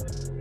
you